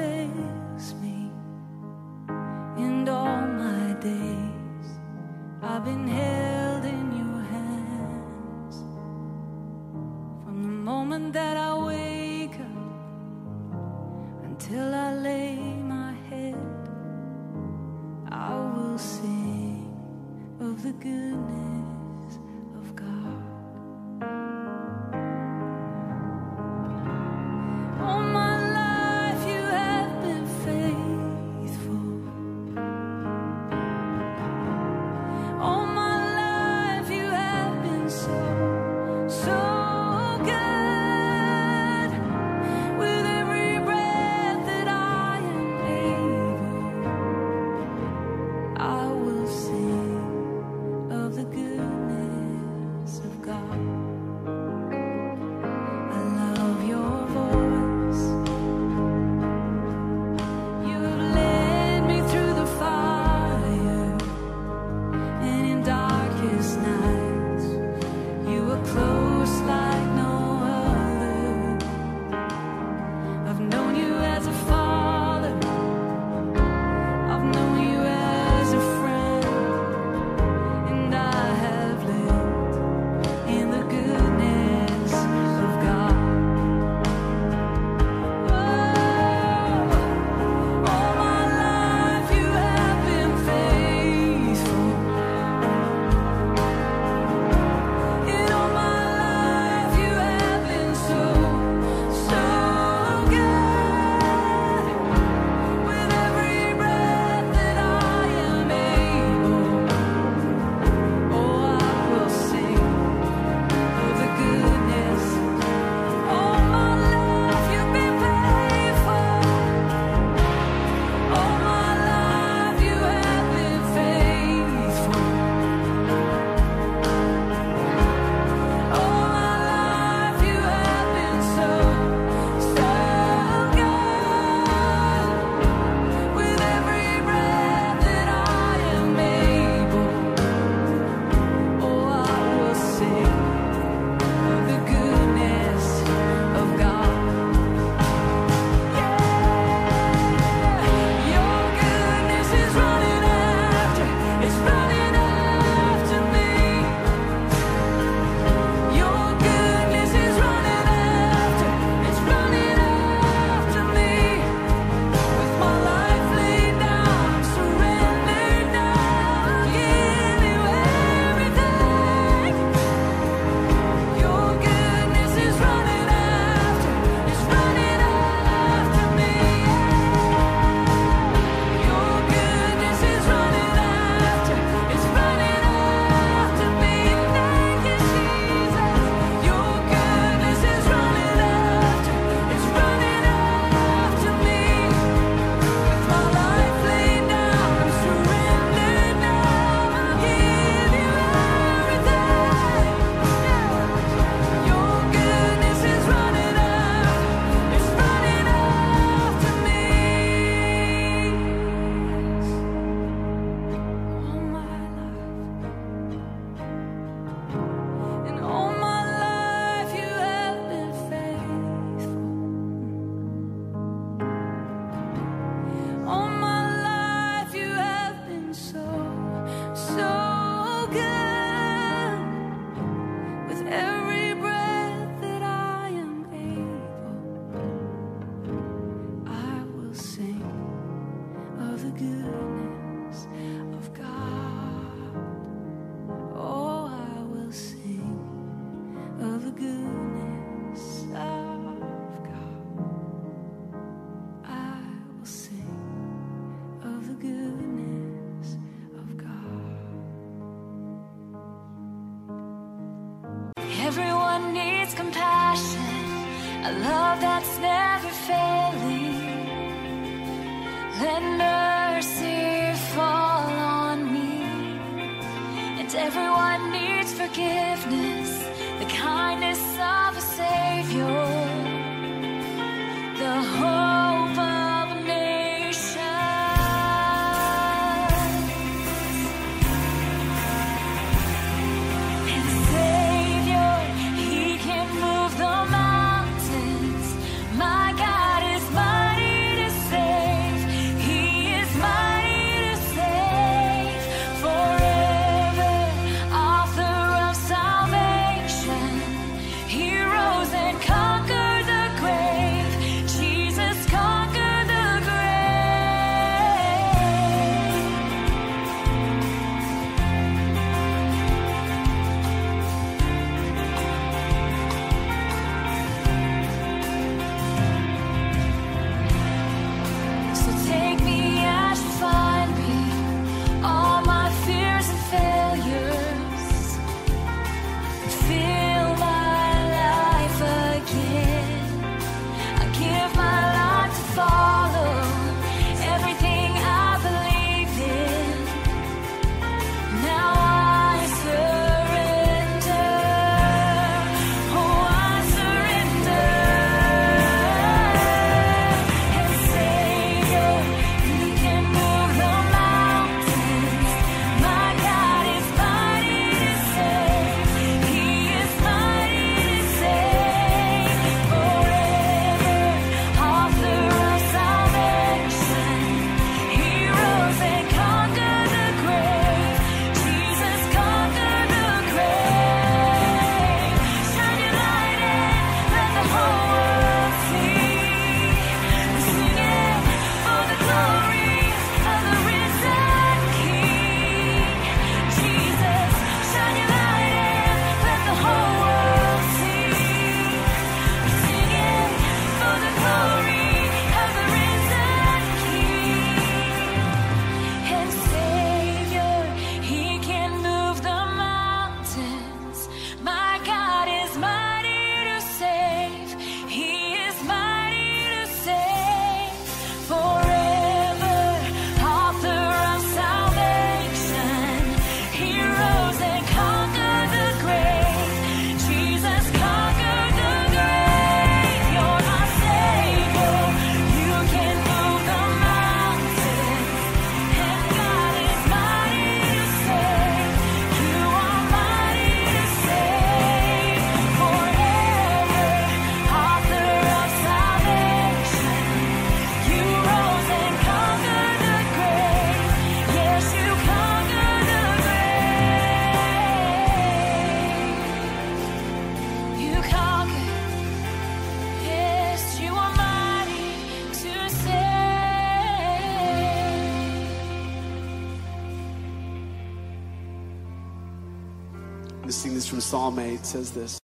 飞 Psalm 8. Says this.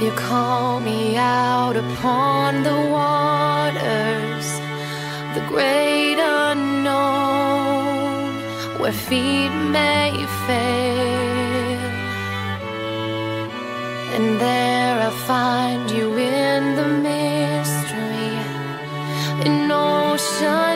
You call me out upon the waters, the great unknown, where feet may fail. And there I find you in the mystery, an ocean.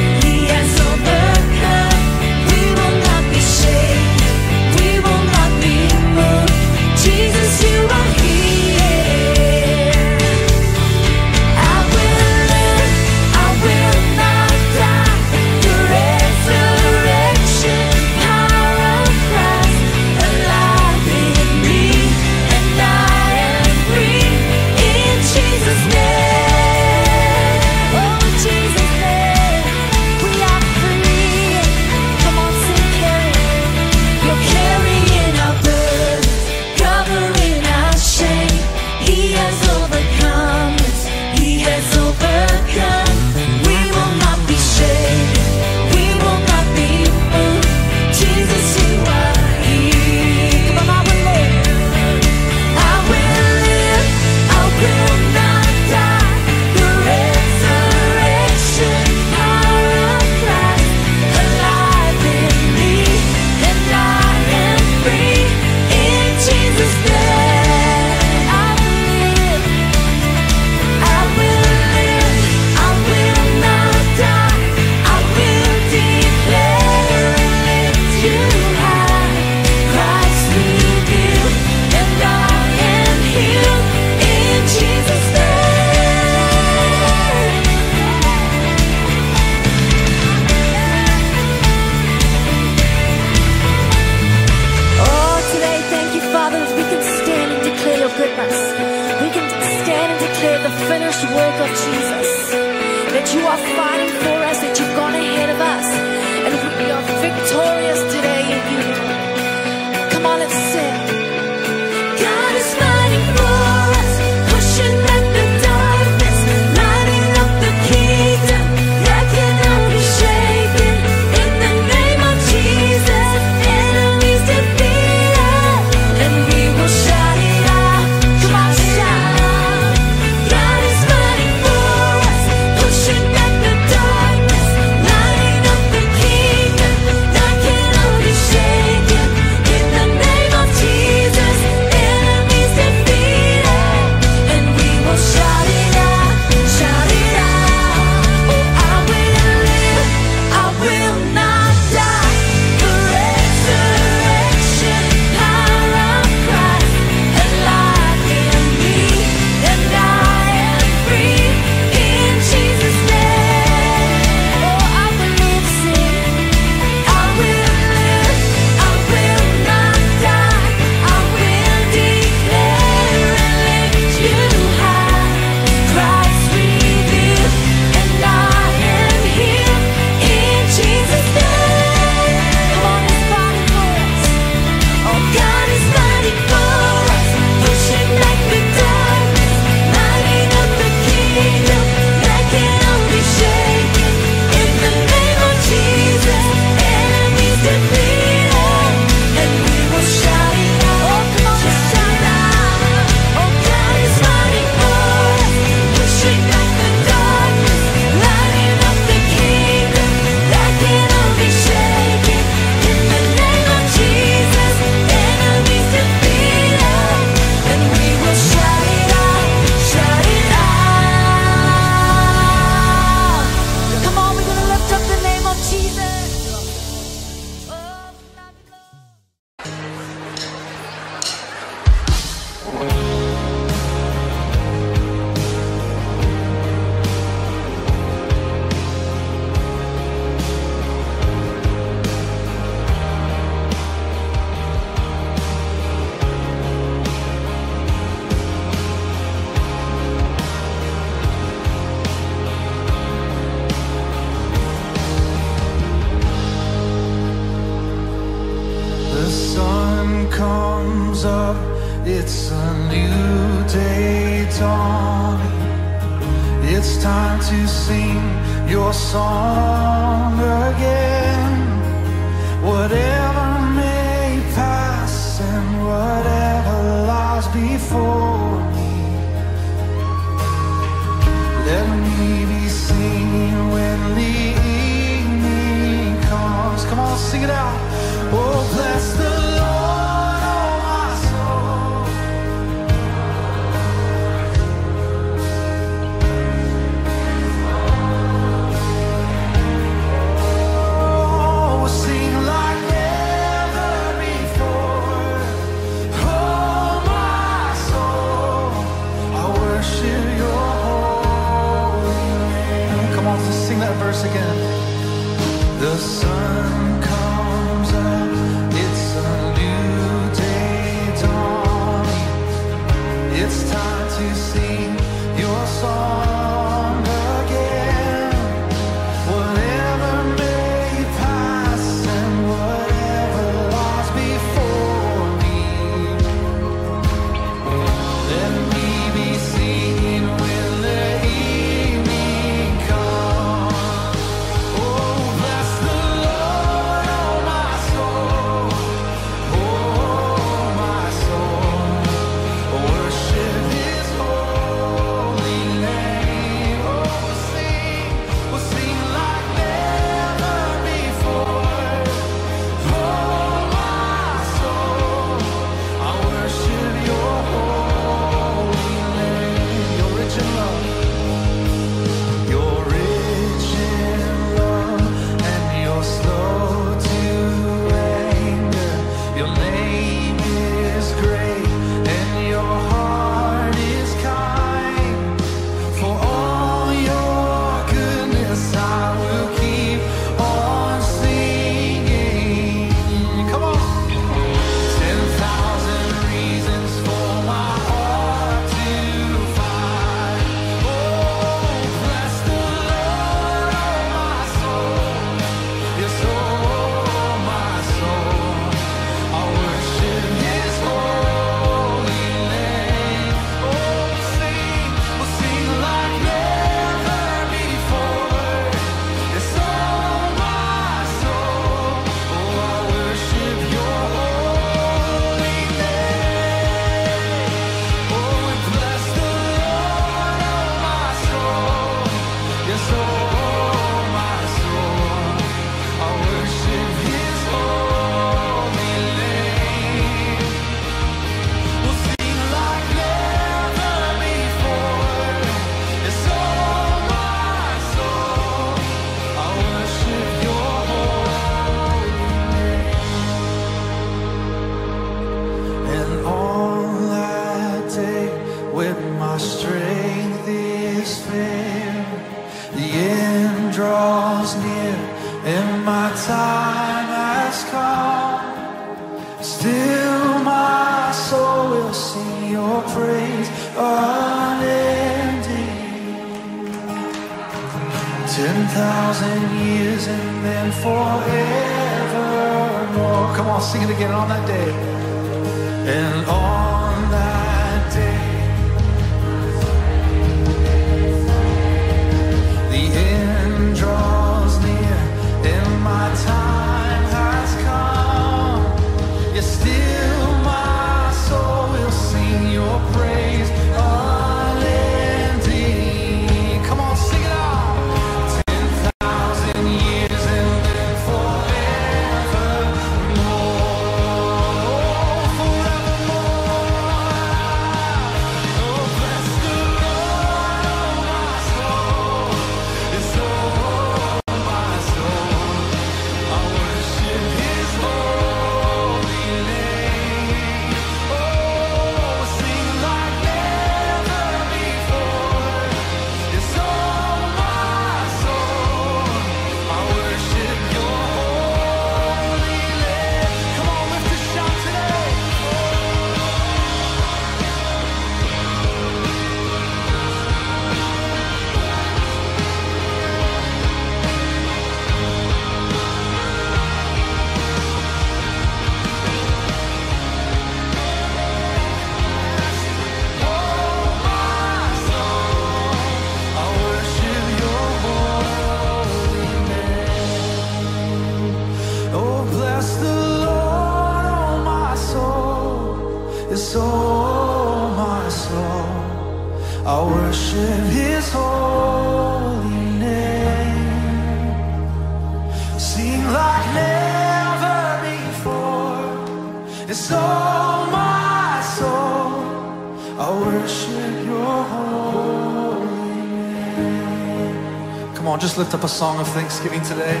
just lift up a song of thanksgiving today?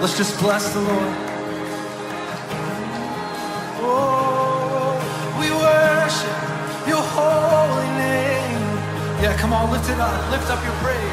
Let's just bless the Lord. Oh, we worship your holy name. Yeah, come on, lift it up. Lift up your praise.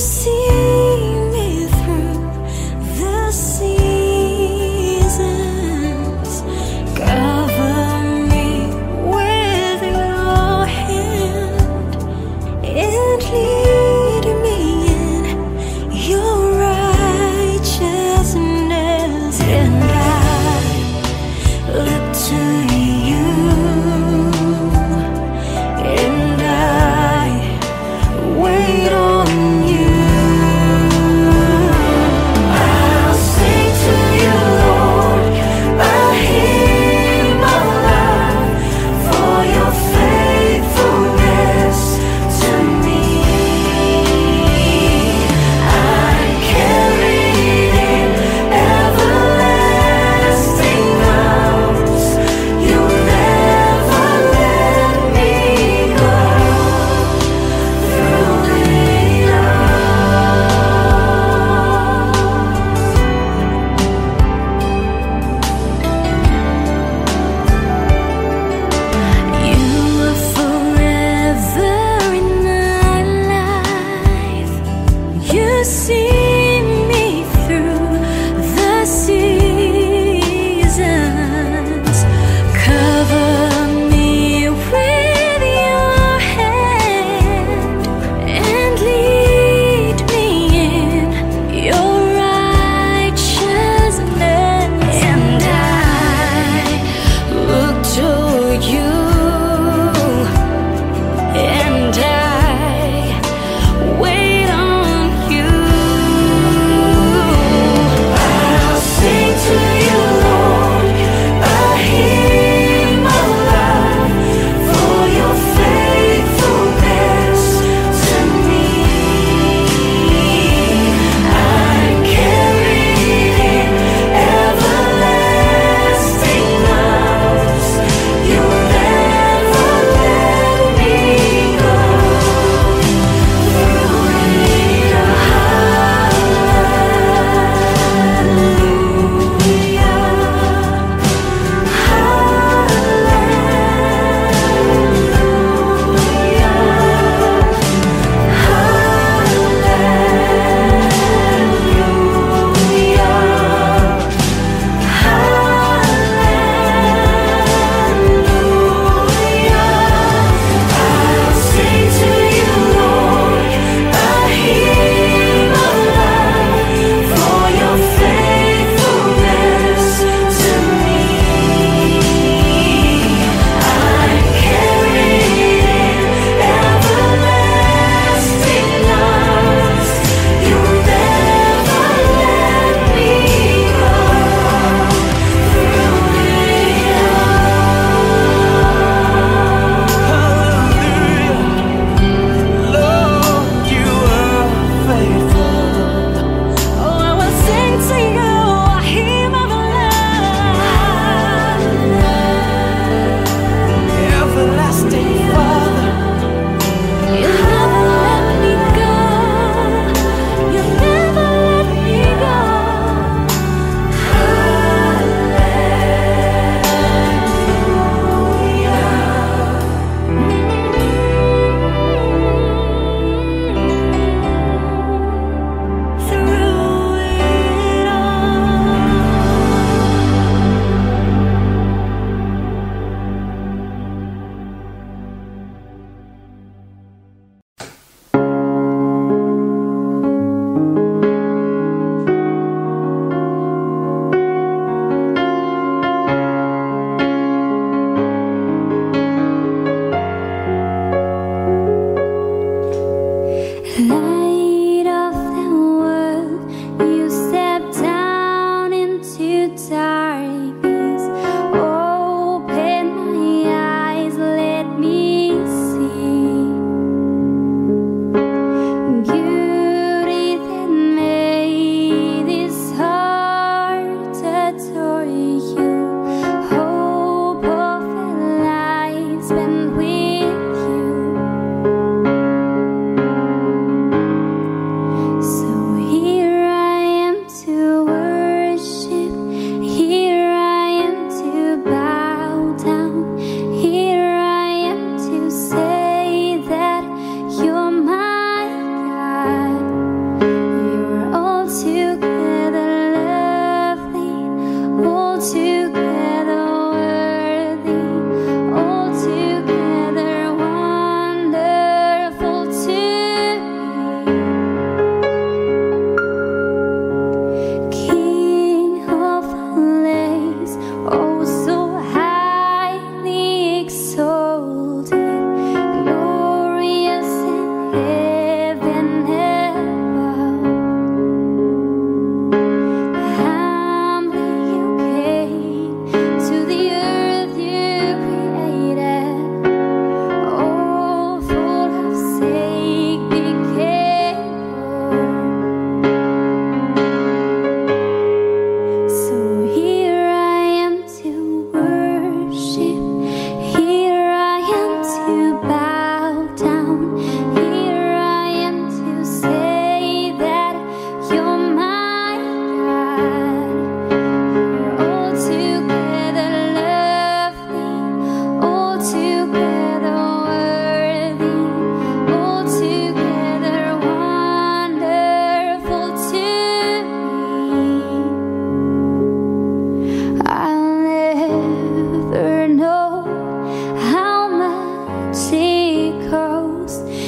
See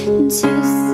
into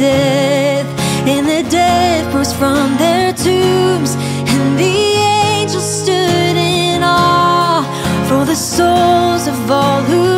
death, and the dead rose from their tombs, and the angels stood in awe for the souls of all who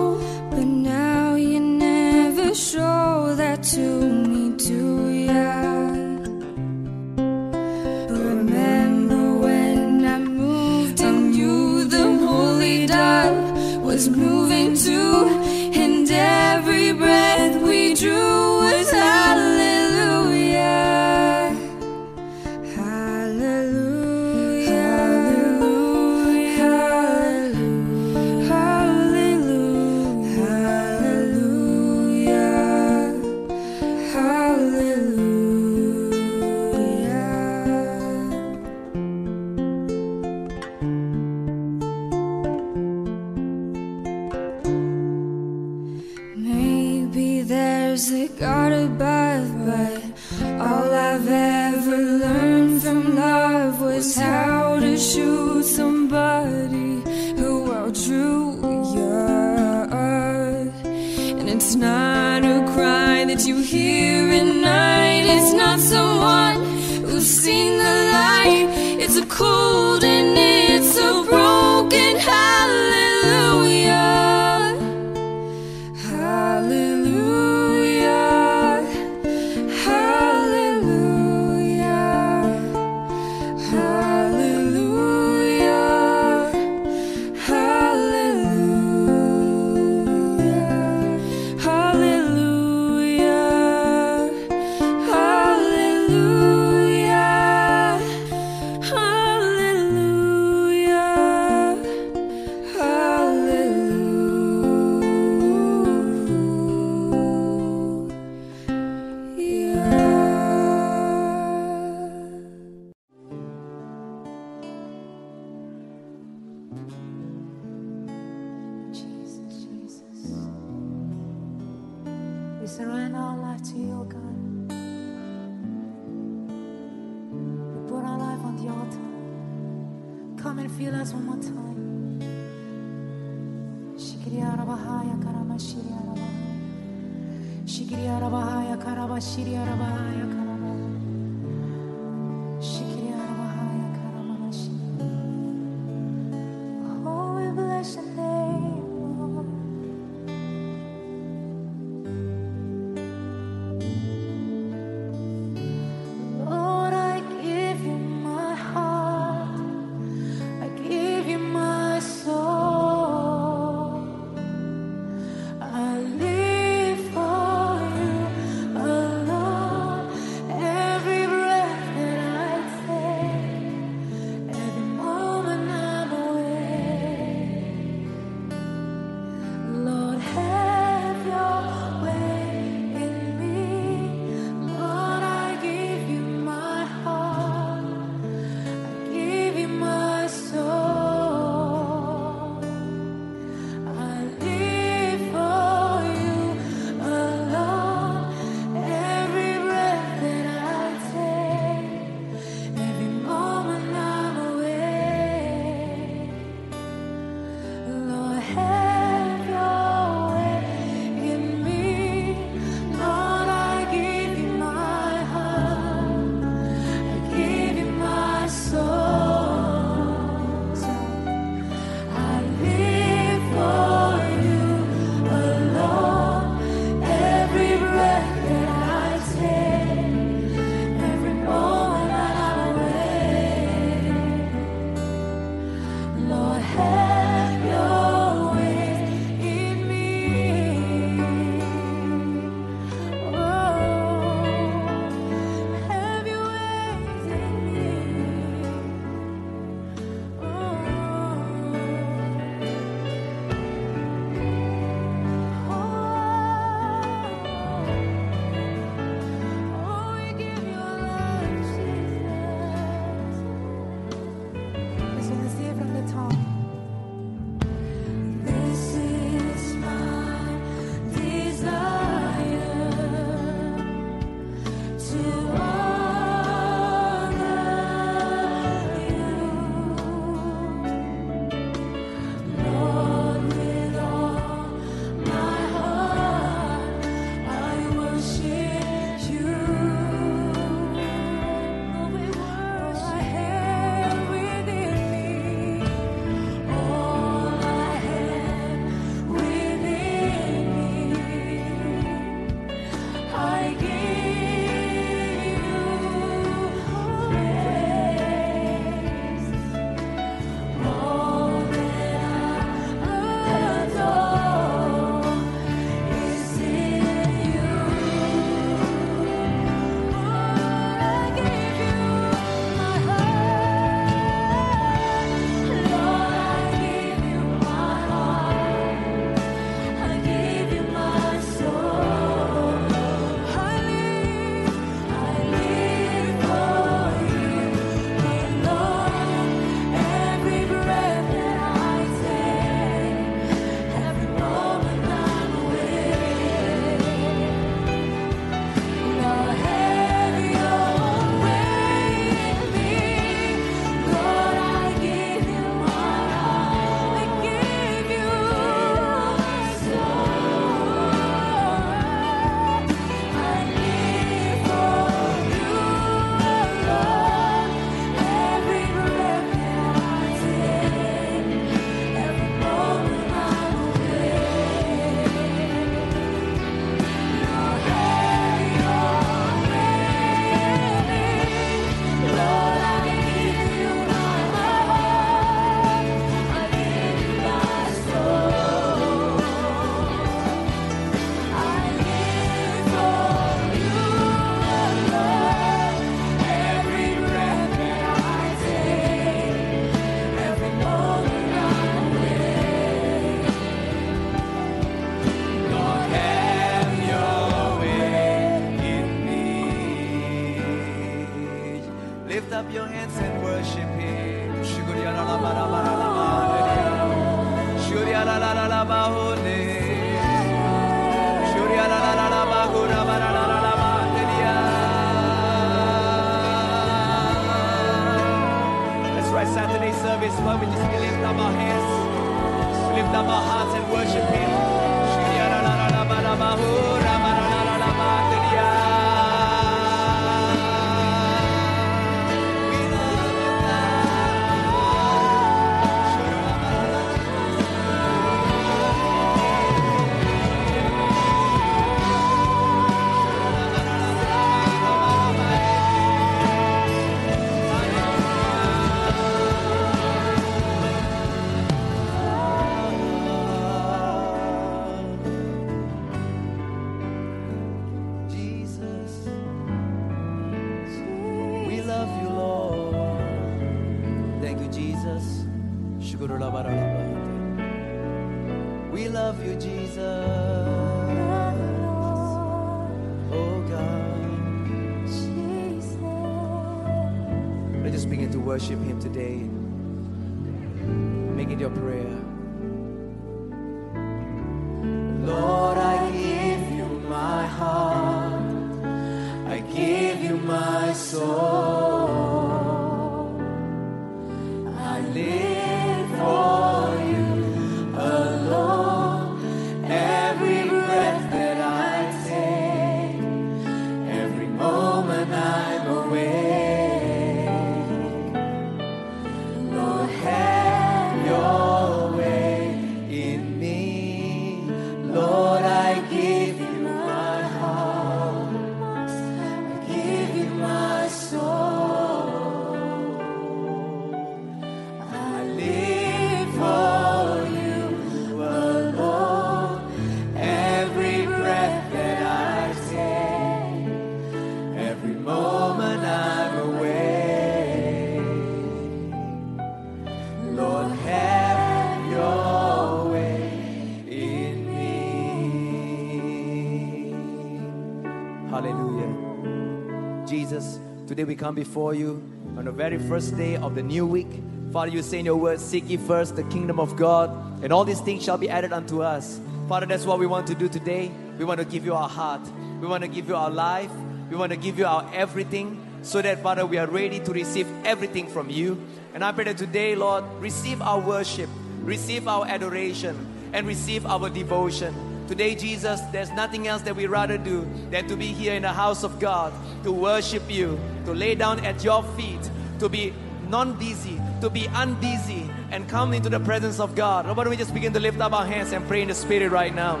today we come before you on the very first day of the new week. Father, you say in your word, Seek ye first the kingdom of God, and all these things shall be added unto us. Father, that's what we want to do today. We want to give you our heart, we want to give you our life, we want to give you our everything, so that, Father, we are ready to receive everything from you. And I pray that today, Lord, receive our worship, receive our adoration, and receive our devotion. Today, Jesus, there's nothing else that we'd rather do than to be here in the house of God, to worship you, to lay down at your feet, to be non busy, to be unbusy, and come into the presence of God. Why don't we just begin to lift up our hands and pray in the Spirit right now?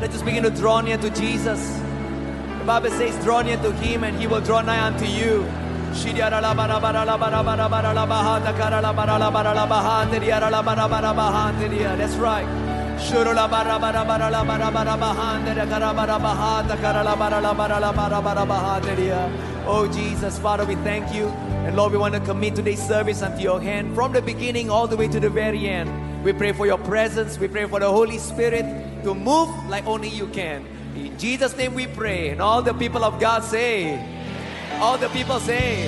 Let's just begin to draw near to Jesus. The Bible says, Draw near to Him, and He will draw nigh unto you. That's right. Oh Jesus, Father, we thank you. And Lord, we want to commit today's service unto your hand from the beginning all the way to the very end. We pray for your presence. We pray for the Holy Spirit to move like only you can. In Jesus' name we pray. And all the people of God say, all the people say,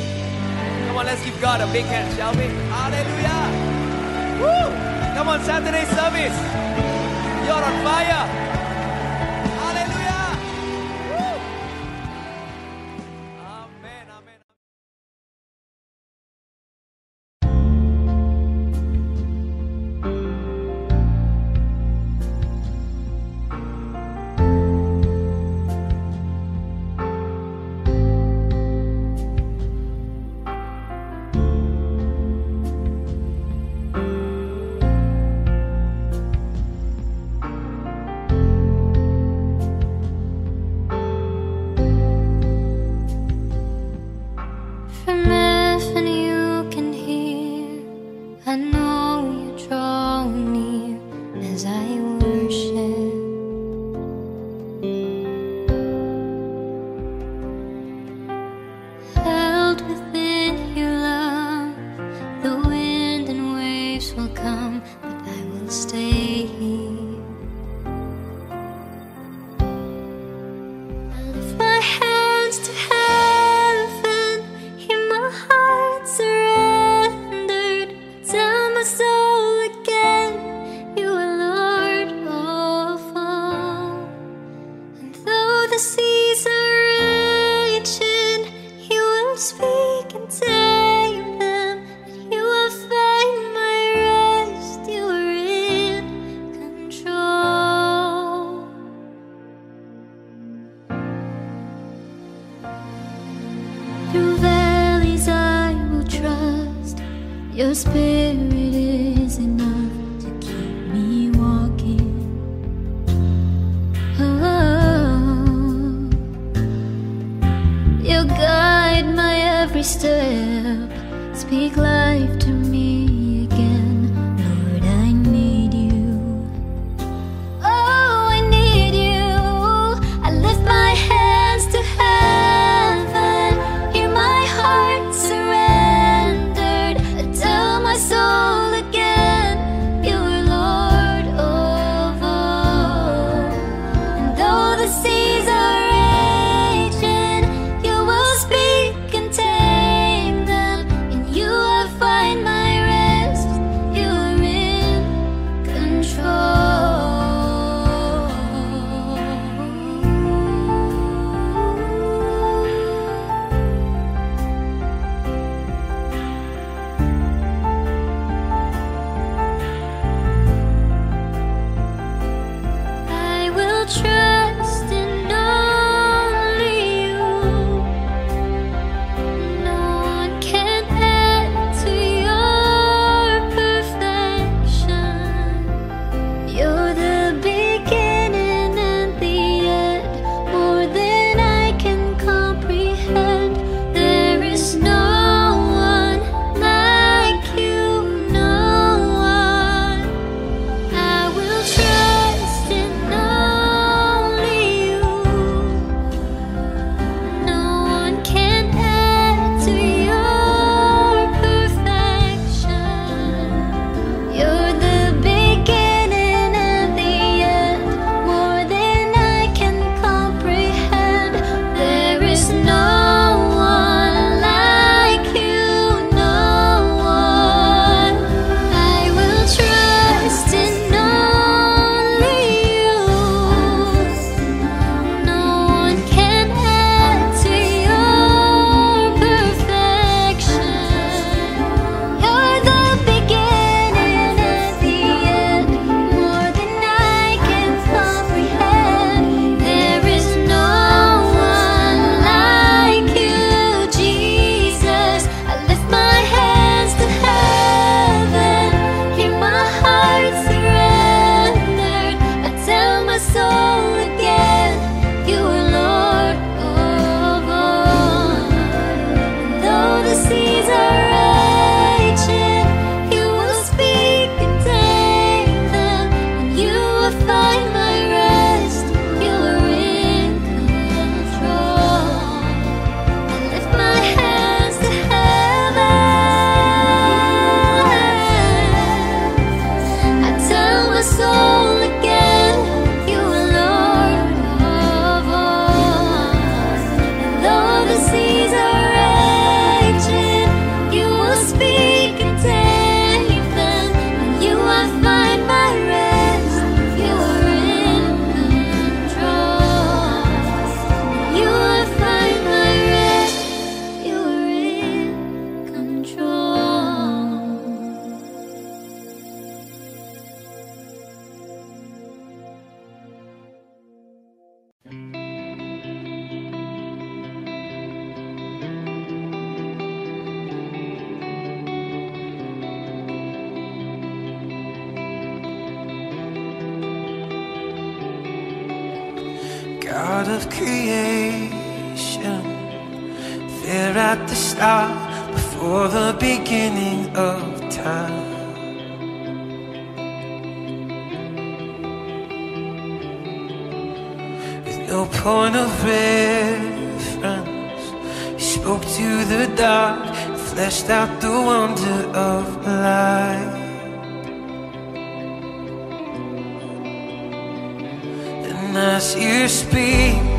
come on, let's give God a big hand, shall we? Hallelujah. Woo! Come on, Saturday service. You're on fire. part of creation. There at the start, before the beginning of time. With no point of reference, He spoke to the dark, fleshed out the wonder of life. you speak.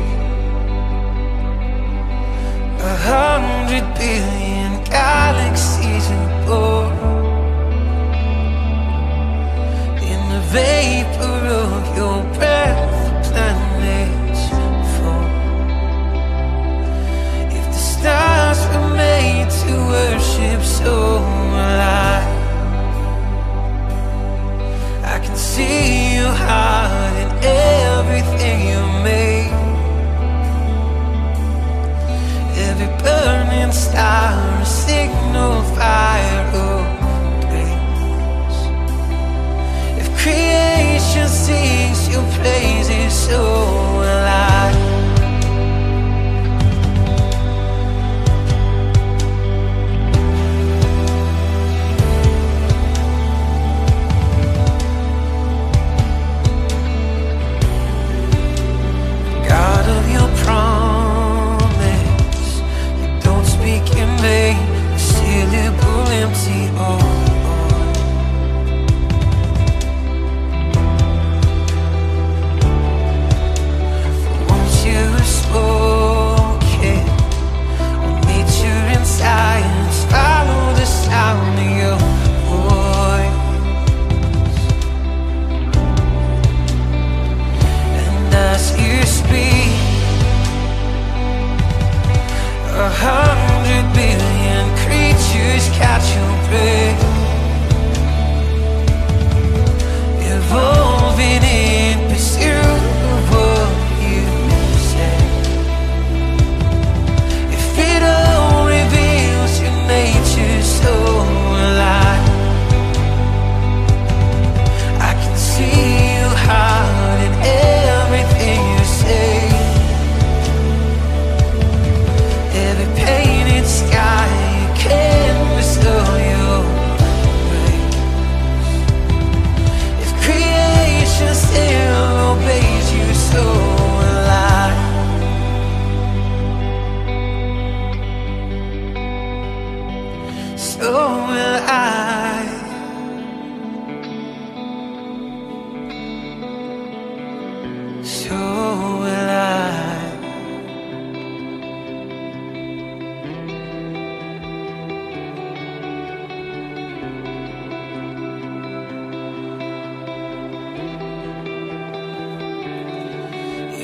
so will I.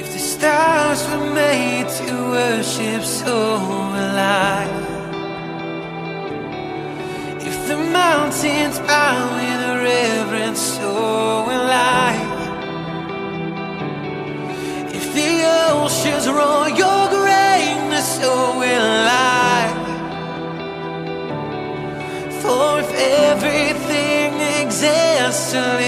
If the stars were made to worship, so will I. If the mountains gasoline.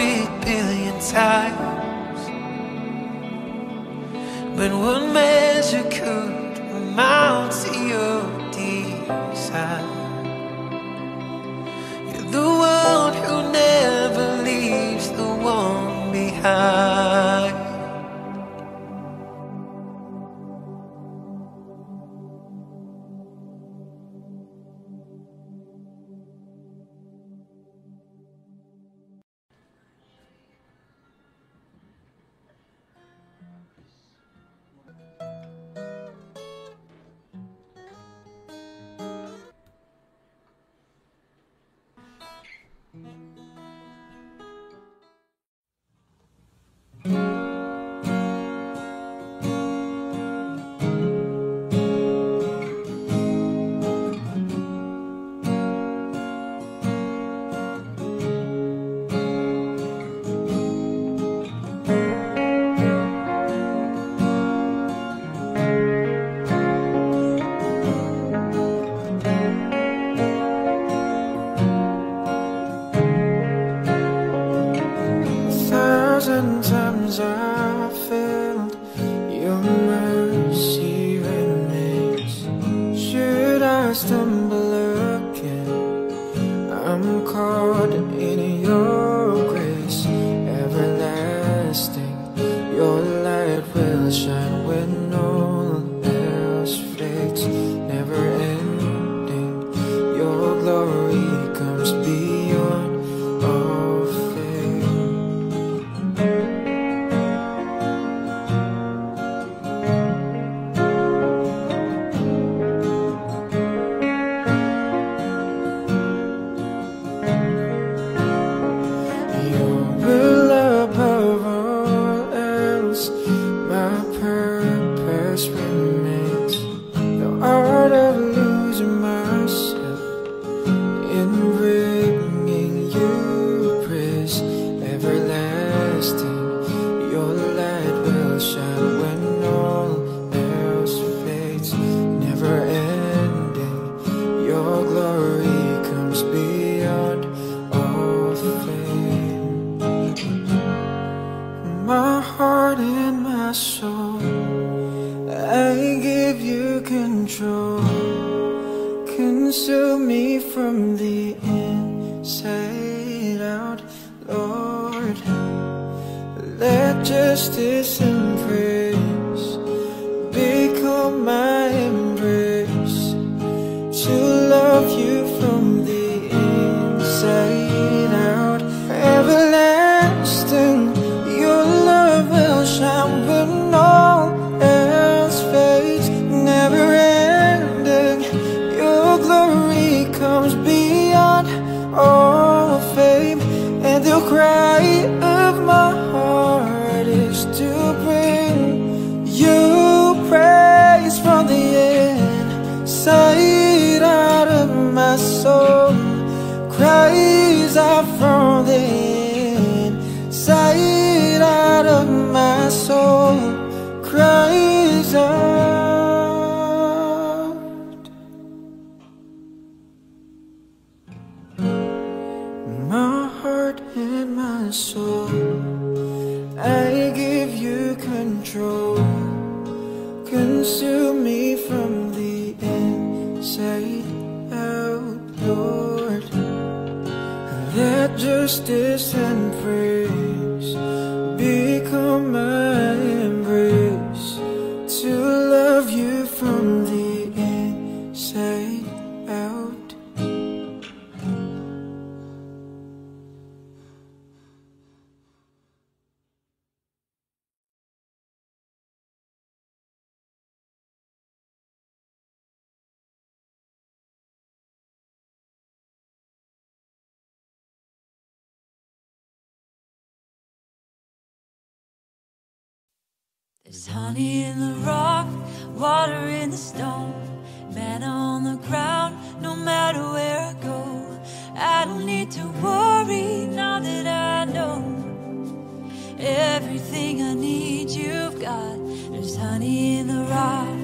hundred billion times But one measure could amount to your desire. You're the one who never leaves the one behind You cry. There's honey in the rock, water in the stone, man on the ground, no matter where I go. I don't need to worry now that I know everything I need, you've got. There's honey in the rock.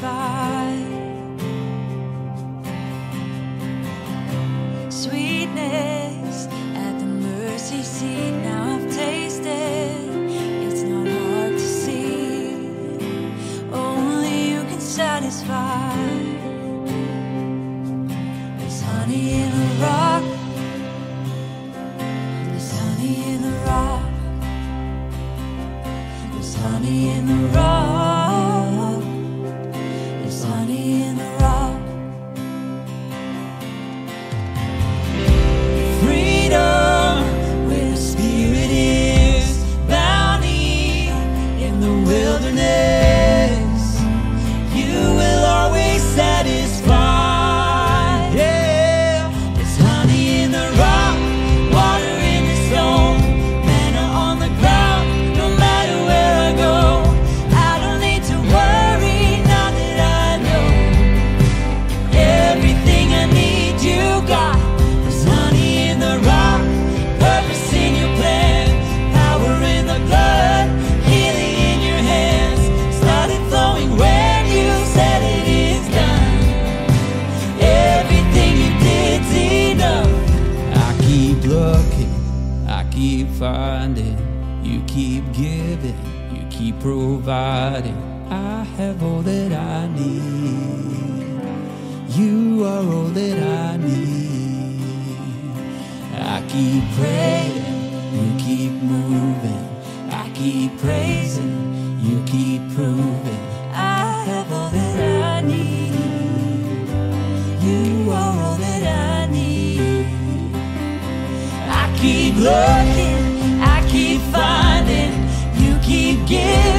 satisfied. finding. You keep giving, you keep providing. I have all that I need. You are all that I need. I keep praying, you keep moving. I keep praising, you keep proving. I have all that I need. You are all that I need. I keep looking. forgive.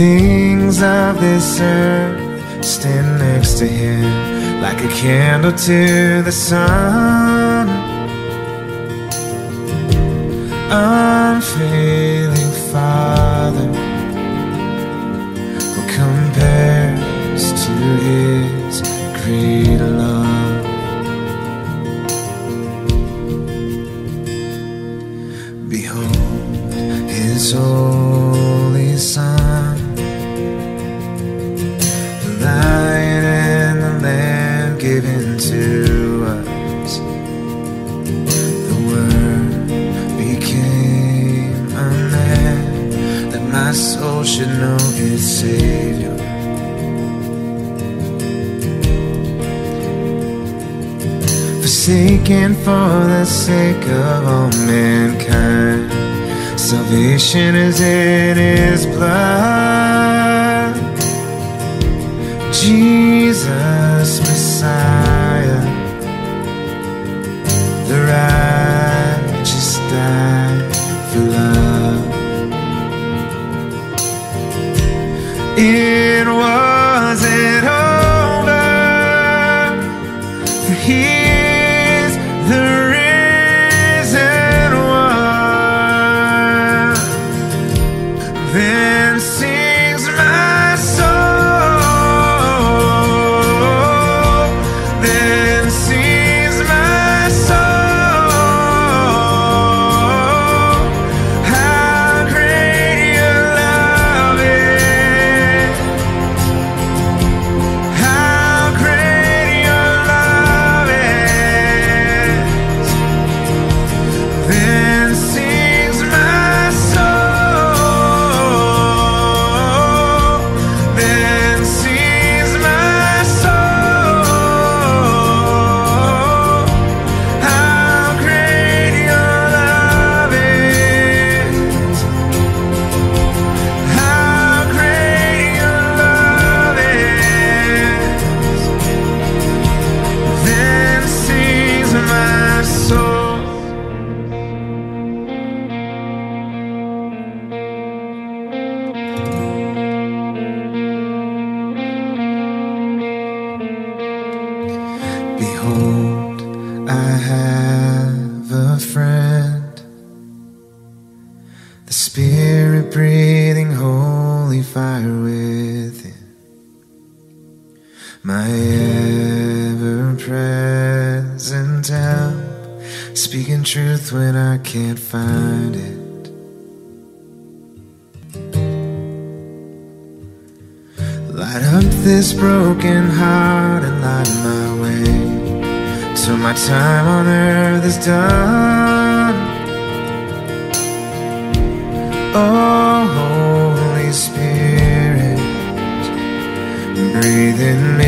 things of this earth stand next to him like a candle to the sun. Unfailing Father, what compares to his great love? for the sake of all mankind. Salvation is in His blood. In.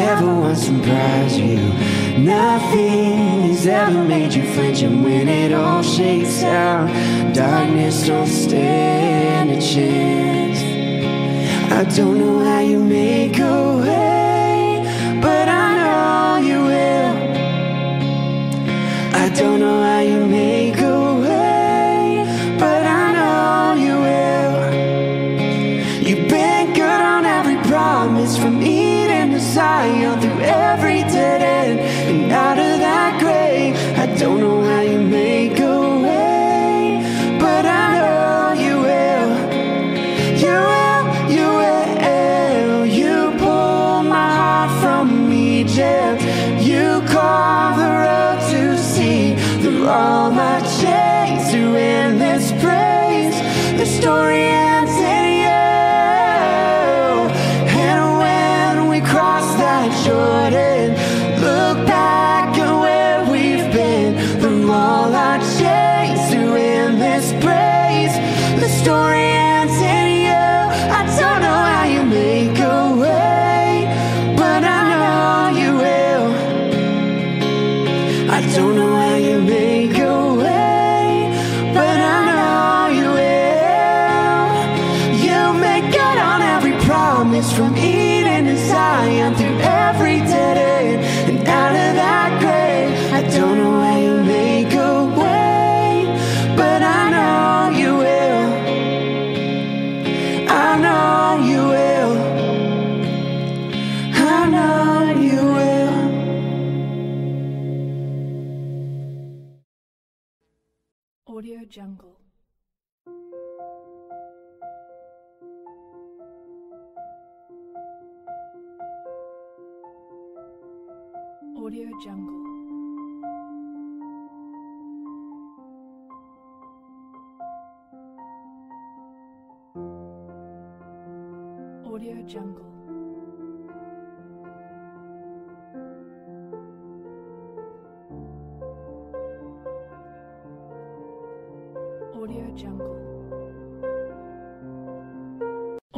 ever once surprised you. Nothing has ever made you flinch, and when it all shakes out, darkness don't stand a chance. I don't know how you make a way, but I know you will. I don't know.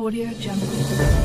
Audio Jungle.